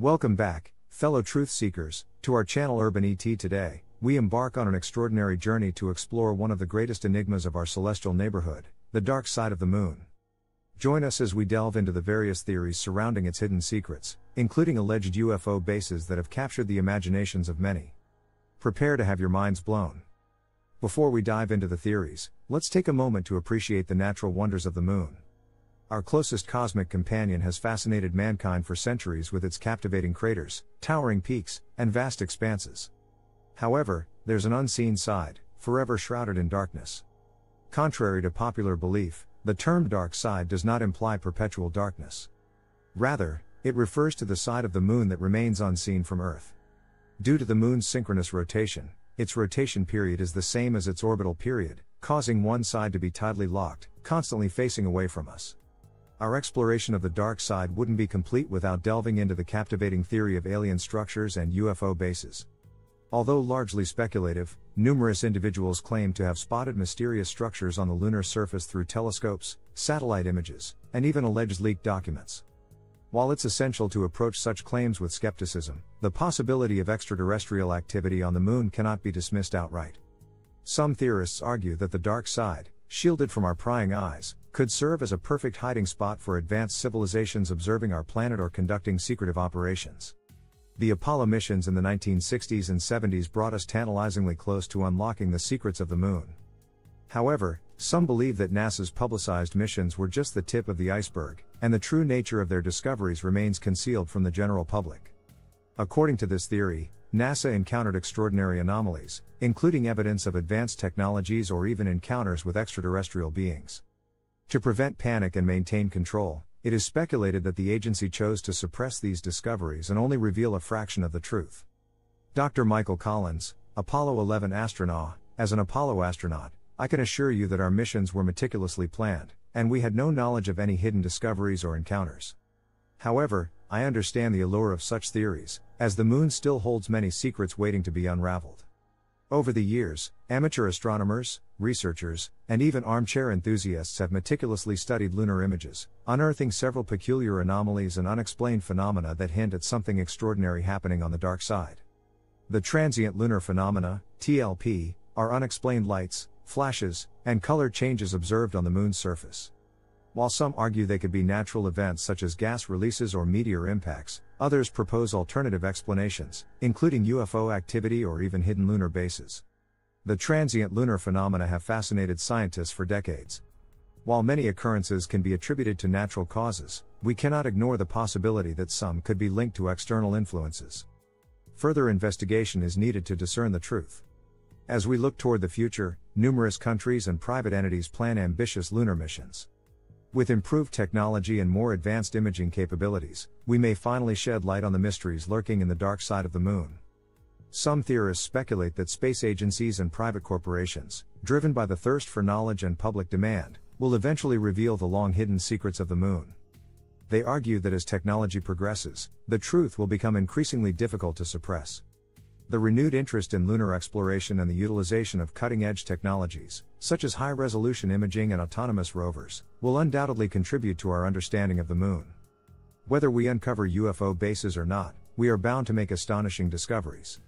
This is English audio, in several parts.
Welcome back, fellow truth seekers, to our channel Urban ET today. We embark on an extraordinary journey to explore one of the greatest enigmas of our celestial neighborhood, the dark side of the moon. Join us as we delve into the various theories surrounding its hidden secrets, including alleged UFO bases that have captured the imaginations of many. Prepare to have your minds blown. Before we dive into the theories, let's take a moment to appreciate the natural wonders of the moon. Our closest cosmic companion has fascinated mankind for centuries with its captivating craters, towering peaks, and vast expanses. However, there's an unseen side, forever shrouded in darkness. Contrary to popular belief, the term dark side does not imply perpetual darkness. Rather, it refers to the side of the moon that remains unseen from Earth. Due to the moon's synchronous rotation, its rotation period is the same as its orbital period, causing one side to be tidally locked, constantly facing away from us. Our exploration of the dark side wouldn't be complete without delving into the captivating theory of alien structures and UFO bases. Although largely speculative, numerous individuals claim to have spotted mysterious structures on the lunar surface through telescopes, satellite images, and even alleged leaked documents. While it's essential to approach such claims with skepticism, the possibility of extraterrestrial activity on the moon cannot be dismissed outright. Some theorists argue that the dark side, shielded from our prying eyes, could serve as a perfect hiding spot for advanced civilizations observing our planet or conducting secretive operations. The Apollo missions in the 1960s and 70s brought us tantalizingly close to unlocking the secrets of the moon. However, some believe that NASA's publicized missions were just the tip of the iceberg, and the true nature of their discoveries remains concealed from the general public. According to this theory, NASA encountered extraordinary anomalies, including evidence of advanced technologies or even encounters with extraterrestrial beings. To prevent panic and maintain control, it is speculated that the agency chose to suppress these discoveries and only reveal a fraction of the truth. Dr. Michael Collins, Apollo 11 astronaut, as an Apollo astronaut, I can assure you that our missions were meticulously planned, and we had no knowledge of any hidden discoveries or encounters. However, I understand the allure of such theories, as the moon still holds many secrets waiting to be unraveled. Over the years, amateur astronomers, researchers, and even armchair enthusiasts have meticulously studied lunar images, unearthing several peculiar anomalies and unexplained phenomena that hint at something extraordinary happening on the dark side. The transient lunar phenomena, TLP, are unexplained lights, flashes, and color changes observed on the moon's surface. While some argue they could be natural events such as gas releases or meteor impacts, others propose alternative explanations, including UFO activity or even hidden lunar bases. The transient lunar phenomena have fascinated scientists for decades. While many occurrences can be attributed to natural causes, we cannot ignore the possibility that some could be linked to external influences. Further investigation is needed to discern the truth. As we look toward the future, numerous countries and private entities plan ambitious lunar missions. With improved technology and more advanced imaging capabilities, we may finally shed light on the mysteries lurking in the dark side of the moon. Some theorists speculate that space agencies and private corporations, driven by the thirst for knowledge and public demand, will eventually reveal the long hidden secrets of the moon. They argue that as technology progresses, the truth will become increasingly difficult to suppress. The renewed interest in lunar exploration and the utilization of cutting edge technologies, such as high resolution imaging and autonomous rovers, will undoubtedly contribute to our understanding of the moon. Whether we uncover UFO bases or not, we are bound to make astonishing discoveries.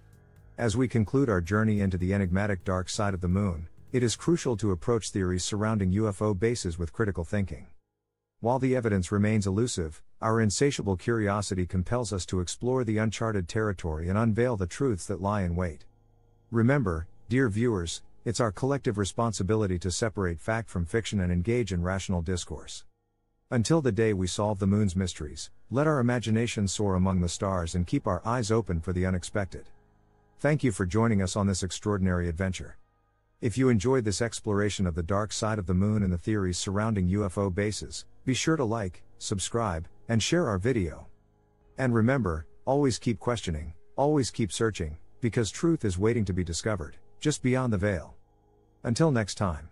As we conclude our journey into the enigmatic dark side of the moon, it is crucial to approach theories surrounding UFO bases with critical thinking. While the evidence remains elusive, our insatiable curiosity compels us to explore the uncharted territory and unveil the truths that lie in wait. Remember, dear viewers, it's our collective responsibility to separate fact from fiction and engage in rational discourse. Until the day we solve the moon's mysteries, let our imagination soar among the stars and keep our eyes open for the unexpected. Thank you for joining us on this extraordinary adventure. If you enjoyed this exploration of the dark side of the moon and the theories surrounding UFO bases, be sure to like, subscribe, and share our video. And remember, always keep questioning, always keep searching, because truth is waiting to be discovered, just beyond the veil. Until next time.